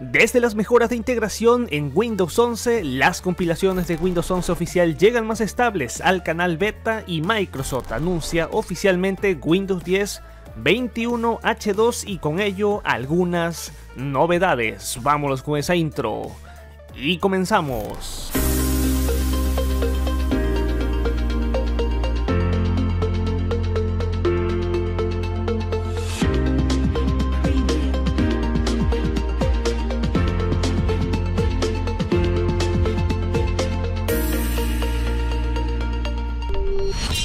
Desde las mejoras de integración en Windows 11, las compilaciones de Windows 11 oficial llegan más estables al canal beta y Microsoft anuncia oficialmente Windows 10 21H2 y con ello algunas novedades. Vámonos con esa intro y comenzamos.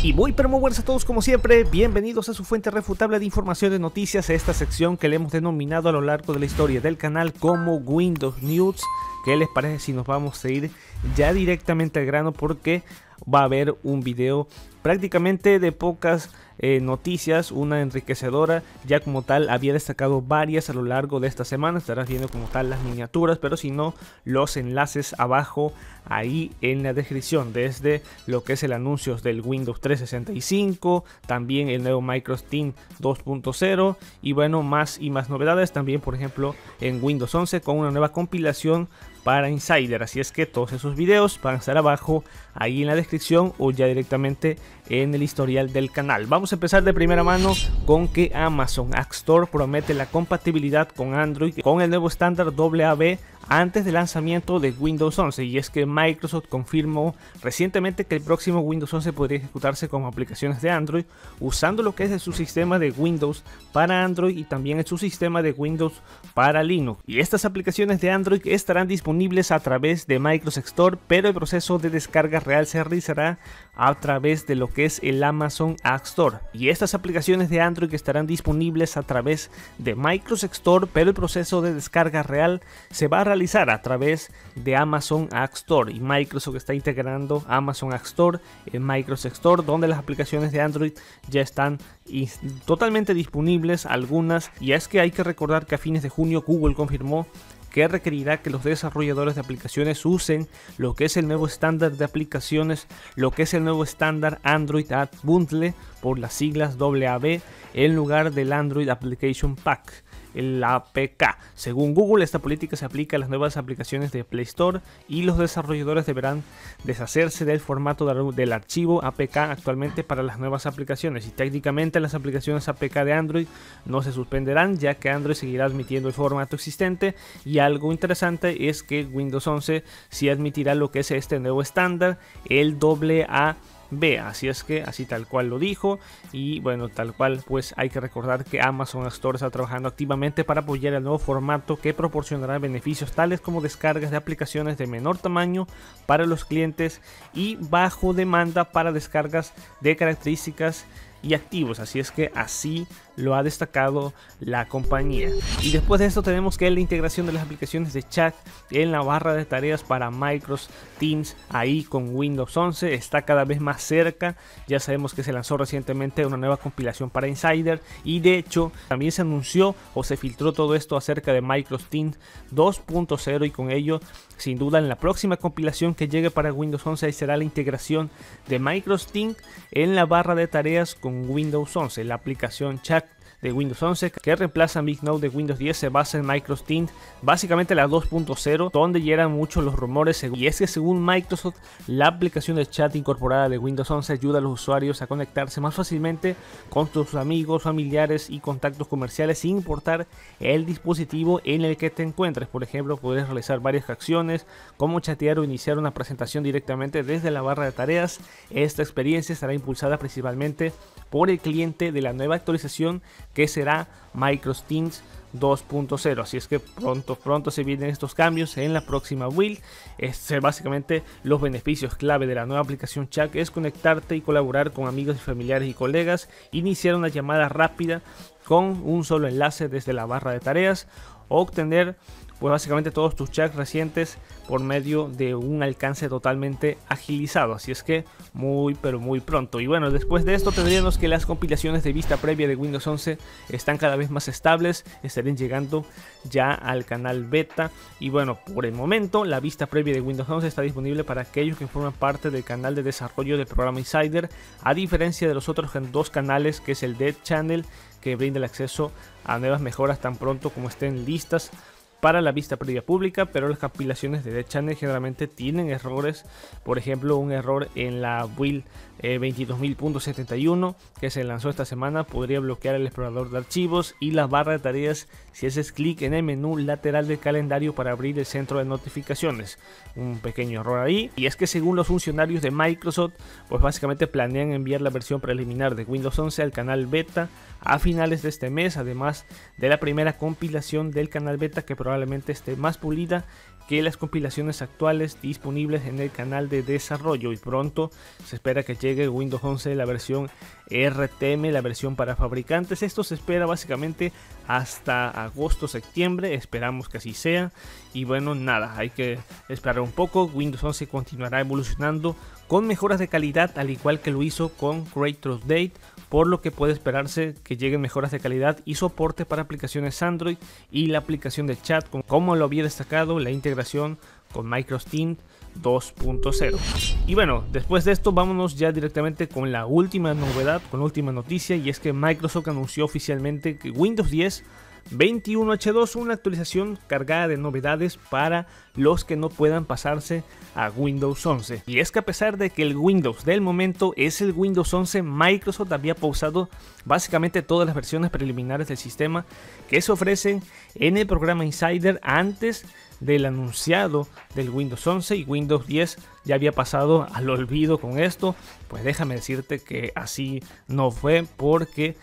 Y muy pero muy buenas a todos como siempre, bienvenidos a su fuente refutable de información de noticias, a esta sección que le hemos denominado a lo largo de la historia del canal como Windows News. ¿Qué les parece si nos vamos a ir ya directamente al grano? Porque va a haber un video prácticamente de pocas eh, noticias, una enriquecedora, ya como tal había destacado varias a lo largo de esta semana, estarás viendo como tal las miniaturas, pero si no, los enlaces abajo ahí en la descripción, desde lo que es el anuncio del Windows 365, también el nuevo Microsoft Team 2.0 y bueno, más y más novedades también, por ejemplo, en Windows 11 con una nueva compilación para Insider. Así es que todos esos videos van a estar abajo ahí en la descripción o ya directamente en el historial del canal. Vamos a empezar de primera mano con que Amazon App Store promete la compatibilidad con Android con el nuevo estándar WAV antes del lanzamiento de Windows 11 y es que Microsoft confirmó recientemente que el próximo Windows 11 podría ejecutarse como aplicaciones de Android usando lo que es su sistema de Windows para Android y también el sistema de Windows para Linux y estas aplicaciones de Android estarán disponibles a través de Microsoft Store pero el proceso de descarga real se realizará a través de lo que es el Amazon App Store. Y estas aplicaciones de Android estarán disponibles a través de Microsoft Store pero el proceso de descarga real se va a realizar a través de Amazon App Store. Y Microsoft está integrando Amazon App Store en Microsoft Store donde las aplicaciones de Android ya están totalmente disponibles algunas. Y es que hay que recordar que a fines de junio Google confirmó que requerirá que los desarrolladores de aplicaciones usen lo que es el nuevo estándar de aplicaciones, lo que es el nuevo estándar Android App Bundle por las siglas WAB en lugar del Android Application Pack el APK. Según Google, esta política se aplica a las nuevas aplicaciones de Play Store y los desarrolladores deberán deshacerse del formato del archivo APK actualmente para las nuevas aplicaciones. Y técnicamente las aplicaciones APK de Android no se suspenderán ya que Android seguirá admitiendo el formato existente. Y algo interesante es que Windows 11 sí admitirá lo que es este nuevo estándar, el AA B. Así es que así tal cual lo dijo y bueno, tal cual pues hay que recordar que Amazon Store está trabajando activamente para apoyar el nuevo formato que proporcionará beneficios tales como descargas de aplicaciones de menor tamaño para los clientes y bajo demanda para descargas de características y activos. Así es que así lo ha destacado la compañía. Y después de esto tenemos que la integración de las aplicaciones de chat en la barra de tareas para Microsoft Teams ahí con Windows 11 está cada vez más cerca. Ya sabemos que se lanzó recientemente una nueva compilación para Insider y de hecho también se anunció o se filtró todo esto acerca de Microsoft Teams 2.0 y con ello sin duda en la próxima compilación que llegue para Windows 11 será la integración de Microsoft Teams en la barra de tareas con Windows 11, la aplicación chat de Windows 11 que reemplaza Big Note de Windows 10 se basa en Microsoft Teams, básicamente la 2.0, donde ya muchos los rumores y es que según Microsoft la aplicación de chat incorporada de Windows 11 ayuda a los usuarios a conectarse más fácilmente con sus amigos, familiares y contactos comerciales sin importar el dispositivo en el que te encuentres. Por ejemplo, puedes realizar varias acciones como chatear o iniciar una presentación directamente desde la barra de tareas. Esta experiencia estará impulsada principalmente por el cliente de la nueva actualización que será Microsoft Teams 2.0 así es que pronto pronto se vienen estos cambios en la próxima build. Es básicamente los beneficios clave de la nueva aplicación chat es conectarte y colaborar con amigos y familiares y colegas iniciar una llamada rápida con un solo enlace desde la barra de tareas obtener pues básicamente todos tus chats recientes por medio de un alcance totalmente agilizado. Así es que muy pero muy pronto. Y bueno, después de esto tendríamos que las compilaciones de vista previa de Windows 11 están cada vez más estables, estarían llegando ya al canal beta. Y bueno, por el momento la vista previa de Windows 11 está disponible para aquellos que forman parte del canal de desarrollo del programa Insider, a diferencia de los otros dos canales que es el Dead Channel que brinda el acceso a nuevas mejoras tan pronto como estén listas para la vista previa pública, pero las compilaciones de Dead Channel generalmente tienen errores. Por ejemplo, un error en la build 22.000.71 que se lanzó esta semana podría bloquear el explorador de archivos y la barra de tareas si haces clic en el menú lateral del calendario para abrir el centro de notificaciones. Un pequeño error ahí. Y es que según los funcionarios de Microsoft, pues básicamente planean enviar la versión preliminar de Windows 11 al canal beta a finales de este mes, además de la primera compilación del canal beta que probablemente esté más pulida que las compilaciones actuales disponibles en el canal de desarrollo y pronto se espera que llegue Windows 11 la versión RTM, la versión para fabricantes. Esto se espera básicamente hasta agosto, septiembre, esperamos que así sea. Y bueno, nada, hay que esperar un poco. Windows 11 continuará evolucionando con mejoras de calidad, al igual que lo hizo con Great Date por lo que puede esperarse que lleguen mejoras de calidad y soporte para aplicaciones Android y la aplicación de chat, como lo había destacado la integración con Microsoft Teams 2.0. Y bueno, después de esto vámonos ya directamente con la última novedad, con la última noticia y es que Microsoft anunció oficialmente que Windows 10 21H2, una actualización cargada de novedades para los que no puedan pasarse a Windows 11. Y es que a pesar de que el Windows del momento es el Windows 11, Microsoft había pausado básicamente todas las versiones preliminares del sistema que se ofrecen en el programa Insider antes del anunciado del Windows 11 y Windows 10 ya había pasado al olvido con esto, pues déjame decirte que así no fue porque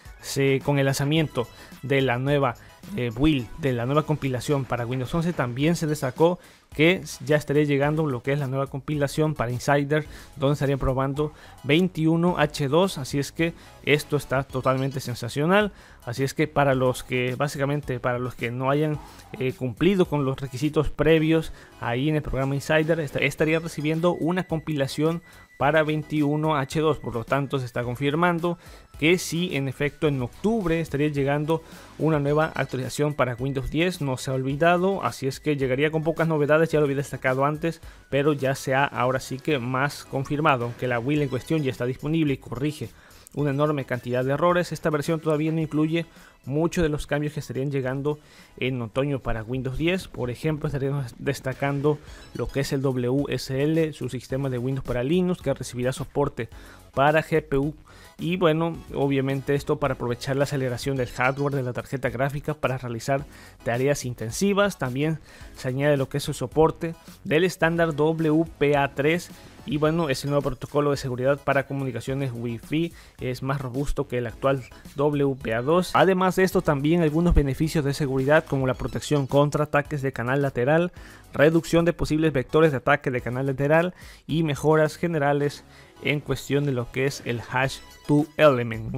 con el lanzamiento de la nueva eh, build de la nueva compilación para Windows 11 también se destacó que ya estaría llegando lo que es la nueva compilación para Insider donde estarían probando 21H2 así es que esto está totalmente sensacional así es que para los que básicamente para los que no hayan eh, cumplido con los requisitos previos ahí en el programa Insider estaría recibiendo una compilación para 21H2 por lo tanto se está confirmando que sí en efecto en octubre estaría llegando una nueva actualización para Windows 10 no se ha olvidado así es que llegaría con pocas novedades ya lo había destacado antes, pero ya se ha ahora sí que más confirmado, aunque la will en cuestión ya está disponible y corrige una enorme cantidad de errores. Esta versión todavía no incluye muchos de los cambios que estarían llegando en otoño para Windows 10. Por ejemplo, estaríamos destacando lo que es el WSL, su sistema de Windows para Linux, que recibirá soporte para GPU y bueno, obviamente esto para aprovechar la aceleración del hardware de la tarjeta gráfica para realizar tareas intensivas. También se añade lo que es el soporte del estándar WPA3 y bueno, ese nuevo protocolo de seguridad para comunicaciones Wi-Fi es más robusto que el actual WPA2. Además de esto, también algunos beneficios de seguridad como la protección contra ataques de canal lateral, reducción de posibles vectores de ataque de canal lateral y mejoras generales en cuestión de lo que es el hash to element,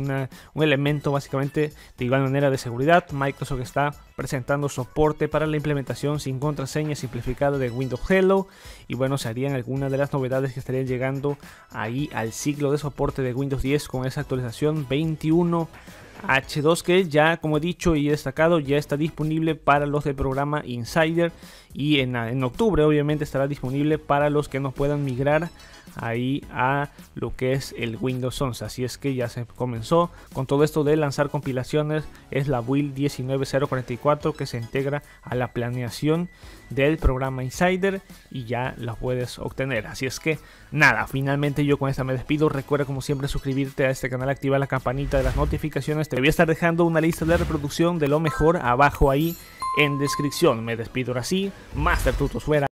un elemento básicamente de igual manera de seguridad. Microsoft está presentando soporte para la implementación sin contraseña simplificada de Windows Hello y bueno, serían algunas de las novedades que estarían llegando ahí al ciclo de soporte de Windows 10 con esa actualización 21 H2 que ya como he dicho y he destacado ya está disponible para los del programa Insider y en, en octubre obviamente estará disponible para los que no puedan migrar ahí a lo que es el Windows 11. Así es que ya se comenzó con todo esto de lanzar compilaciones. Es la build 19044 que se integra a la planeación del programa Insider y ya la puedes obtener. Así es que nada, finalmente yo con esta me despido. Recuerda como siempre suscribirte a este canal, activar la campanita de las notificaciones. Te voy a estar dejando una lista de reproducción de lo mejor abajo ahí en descripción. Me despido ahora sí. Master Tutos fuera.